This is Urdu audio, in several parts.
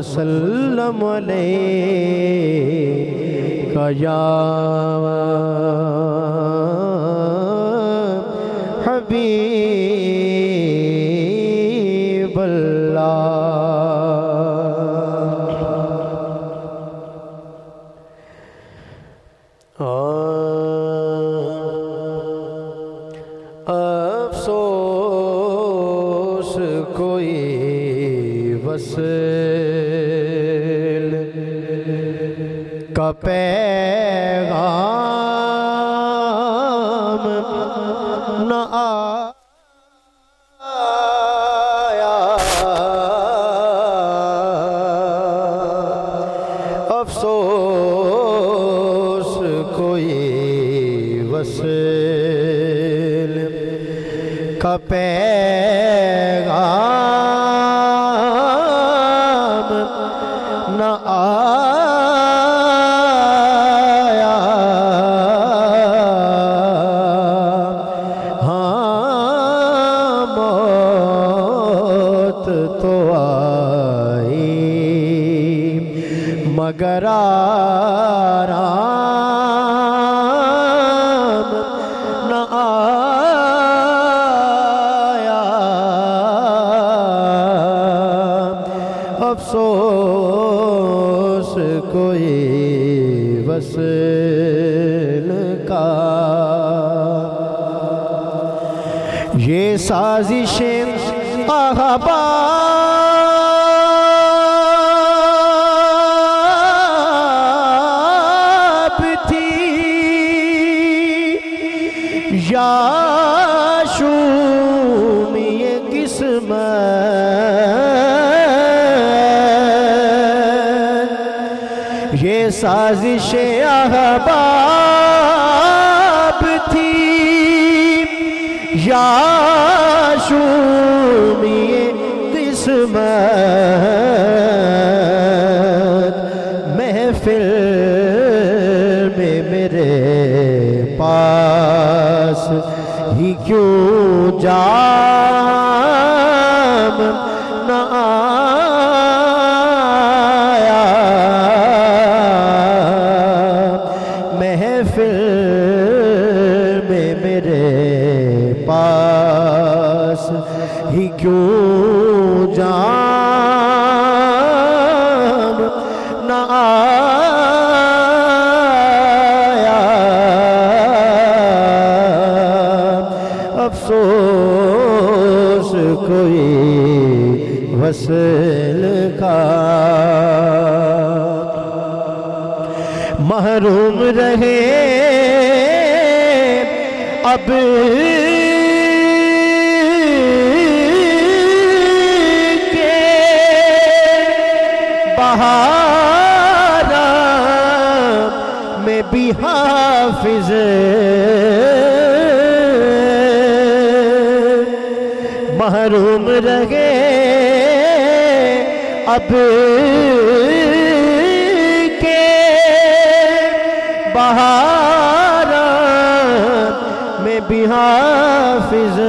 وسلم عليك يا حبيب الله. کوئی وصل کا نہ آیا یہ سازشیں احباب تھی یا شومی قسمت۔ یہ سازش احباب تھی یا شومی قسمت محفل میں میرے پاس ہی کیوں جا نہ آیا۔ افسوس کوئی وصل کا۔ محروم رہے اب۔ کے بھی حافظ۔ محروم رہے اب کے بہارا میں بھی حافظ۔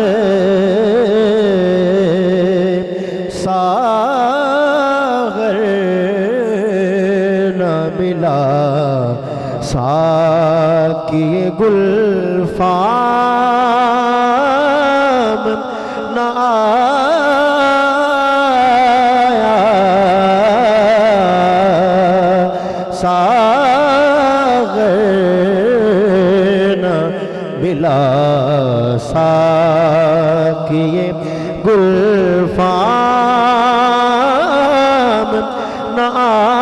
ساکی گل فام نہ آیا۔ ساغر نہ ملا۔ ساکی گل فام نہ آیا۔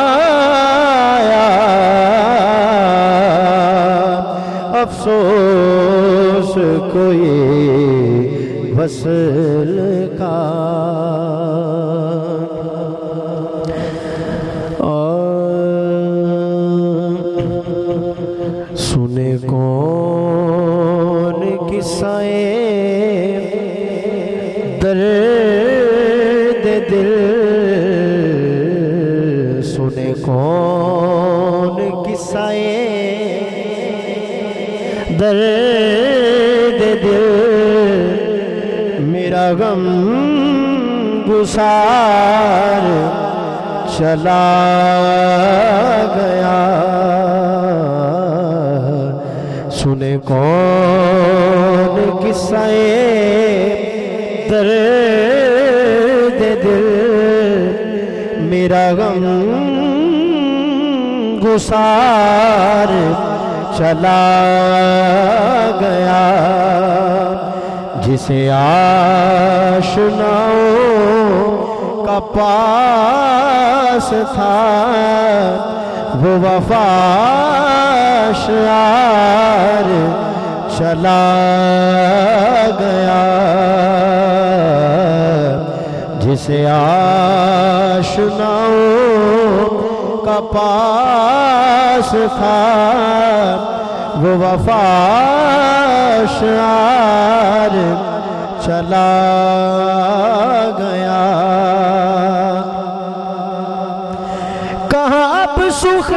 وصل کا۔ سنے کون قصائے۔ درد دل غم گسار چلا گیا۔ سنے کون قصے درد دل میرا غم گسار چلا گیا۔ جسے آشناؤں کا پاس تھا وہ وفاشار چلا گیا۔ جسے آشناؤں کا پاس تھا وہ وفاشار چلا گیا۔ کہاں اب سخ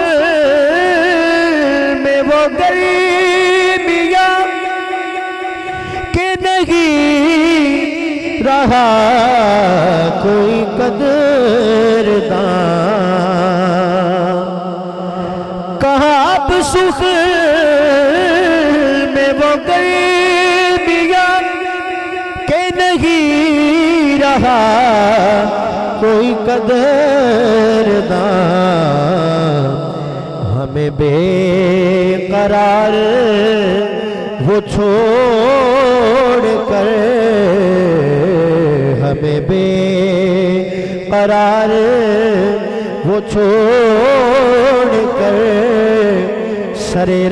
میں وہ گرمیاں کہ نہیں رہا کوئی قدردان اب سخ میں وہ گرمیاں کہ نہیں رہا کوئی قدردان ہمیں بے قرار وہ چھوڑ کر ہمیں بے قرار وہ چھوڑ کر سرے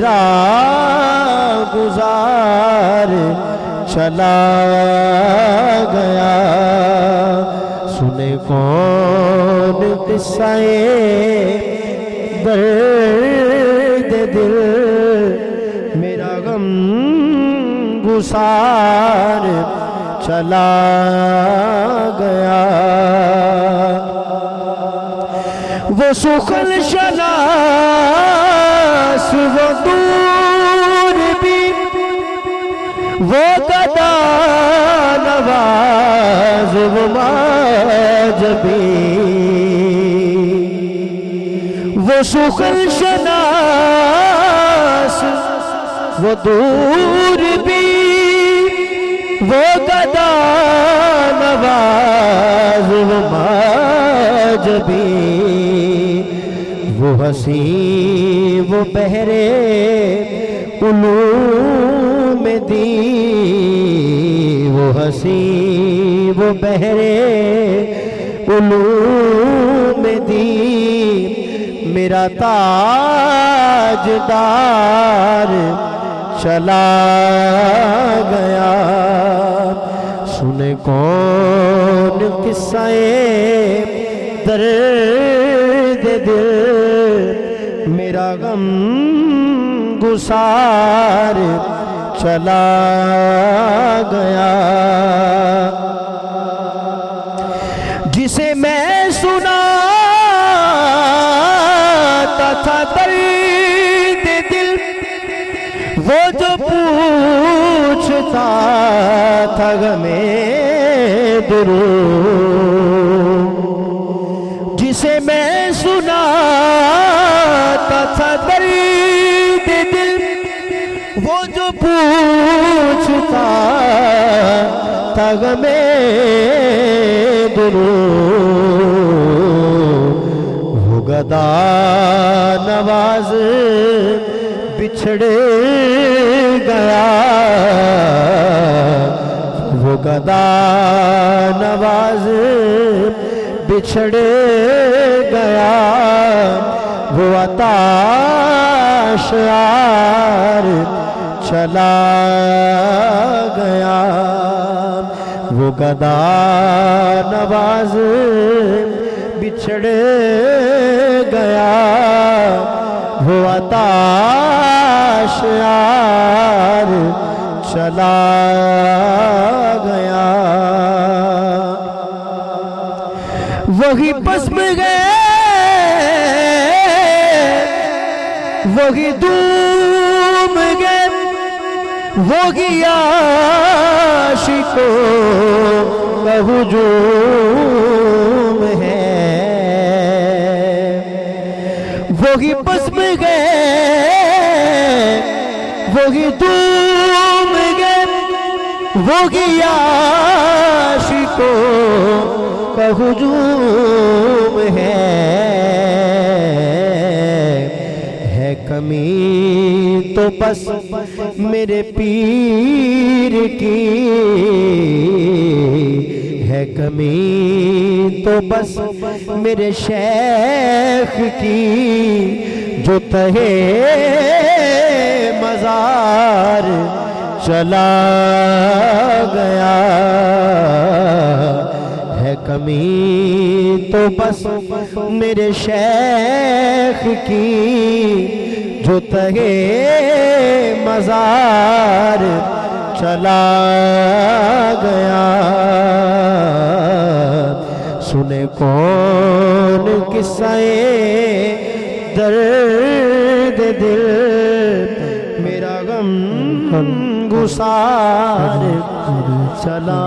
گزار چلا گیا۔ سنے کون قصے درد دل میرا غم گسار چلا گیا۔ وہ سخل شناس وہ دور بھی وہ گدا نواز وہ ماجبی وہ سخل شناس وہ دور بھی وہ گدا نواز وہ ماجبی وہ ہسی وہ بہرے علوم دی وہ ہسی وہ بہرے علوم دی میرا تاجدار چلا گیا۔ سنے کون قصے درد دل میرا غم گسار چلا گیا۔ جسے میں سنا تھا درد دل، وہ جو پوچھتا تھا غمیں درو تھا درد دل، وہ جو پوچھتا تھا غمیں درو وہ گدا نواز بچھڑ گیا۔ وہ گدا نواز بچھڑ گیا۔ وہ عطاش یار چلا گیا۔ وہ گدا نواز بچھڑ گیا۔ وہ عطاش یار چلا گیا۔ وہی بسم گئے وہی دوم گئے وہ گیا شکو کا ہجوم ہے۔ وہی پسم گئے وہی دوم گئے وہی عاشقوں کا ہجوم ہے۔ کمی تو بس میرے پیر کی ہے کمی تو بس میرے شیخ کی جو تہے مزار چلا گیا ہے کمی تو بس میرے شیخ کی جو تہے مزار چلا گیا۔ سنے کون قصے درد دل میرا غم گسار چلا۔